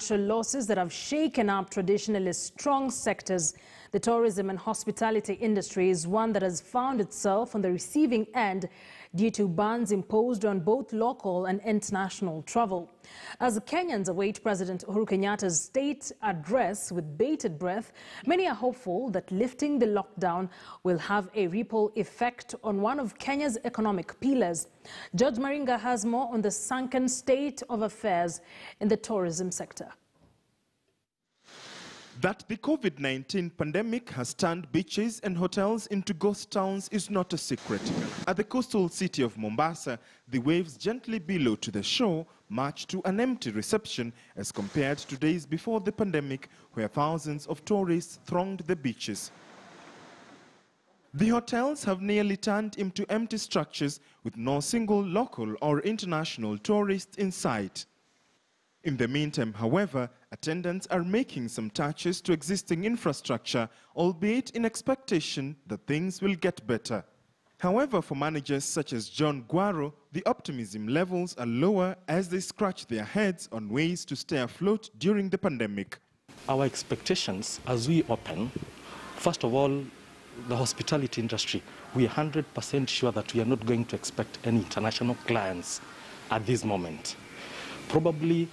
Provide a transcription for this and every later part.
financial losses that have shaken up traditionally strong sectors. The tourism and hospitality industry is one that has found itself on the receiving end due to bans imposed on both local and international travel. As Kenyans await President Uhuru Kenyatta's state address with bated breath, many are hopeful that lifting the lockdown will have a ripple effect on one of Kenya's economic pillars. George Maringa has more on the sunken state of affairs in the tourism sector. That the COVID-19 pandemic has turned beaches and hotels into ghost towns is not a secret. At the coastal city of Mombasa, the waves gently billow to the shore march to an empty reception as compared to days before the pandemic where thousands of tourists thronged the beaches. The hotels have nearly turned into empty structures with no single local or international tourist in sight. In the meantime, however, attendants are making some touches to existing infrastructure, albeit in expectation that things will get better. However, for managers such as John Guaro, the optimism levels are lower as they scratch their heads on ways to stay afloat during the pandemic. Our expectations as we open, first of all, the hospitality industry, we are 100% sure that we are not going to expect any international clients at this moment. Probably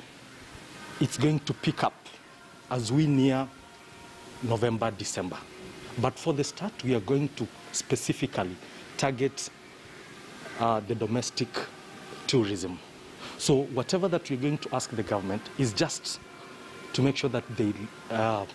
it's going to pick up as we near November, December. But for the start, we are going to specifically target uh, the domestic tourism. So whatever that we're going to ask the government is just to make sure that they uh,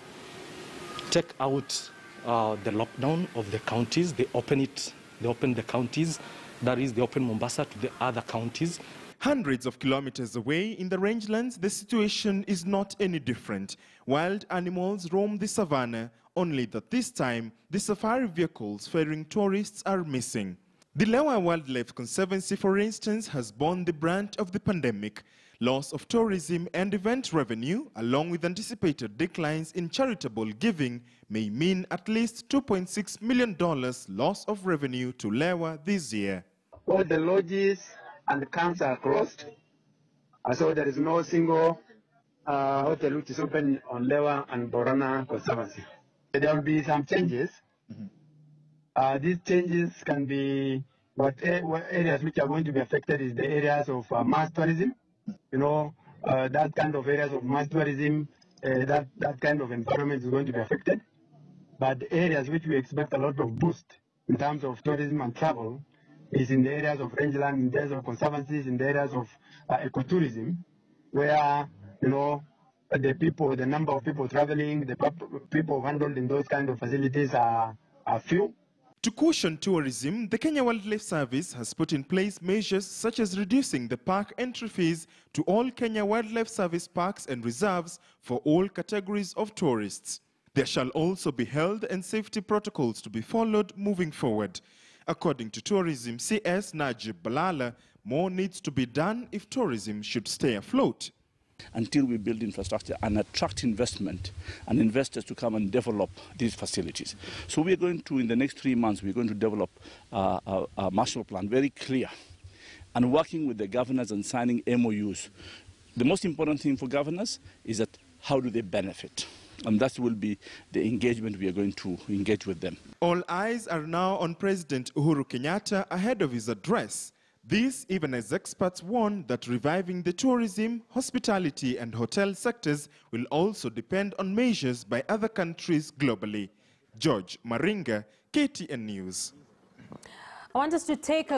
take out uh, the lockdown of the counties, they open it, they open the counties, that is, they open Mombasa to the other counties, Hundreds of kilometers away in the rangelands, the situation is not any different. Wild animals roam the savannah, only that this time the safari vehicles ferrying tourists are missing. The Lewa Wildlife Conservancy, for instance, has borne the brunt of the pandemic. Loss of tourism and event revenue, along with anticipated declines in charitable giving, may mean at least $2.6 million loss of revenue to Lewa this year. All the lodges and the camps are closed. Uh, so there is no single uh, hotel which is open on Lewa and Borana Conservancy. There will be some changes. Mm-hmm. Uh, these changes can be what, what, areas which are going to be affected is the areas of uh, mass tourism. You know, uh, that kind of areas of mass tourism, uh, that, that kind of environment is going to be affected. But areas which we expect a lot of boost in terms of tourism and travel is in the areas of rangeland, in the areas of conservancies, in the areas of uh, ecotourism, where, you know, the people, the number of people traveling, the people handled in those kind of facilities are, are few. To cushion tourism, the Kenya Wildlife Service has put in place measures such as reducing the park entry fees to all Kenya Wildlife Service parks and reserves for all categories of tourists. There shall also be health and safety protocols to be followed moving forward. According to tourism CS Najib Balala, more needs to be done if tourism should stay afloat. Until we build infrastructure and attract investment and investors to come and develop these facilities. So we are going to, in the next three months, we're going to develop uh, a, a master plan very clear and working with the governors and signing MOUs. The most important thing for governors is that how do they benefit? And that will be the engagement we are going to engage with them. All eyes are now on President Uhuru Kenyatta ahead of his address. This even as experts warn that reviving the tourism, hospitality and hotel sectors will also depend on measures by other countries globally. George Maringa, KTN News. I want us to take a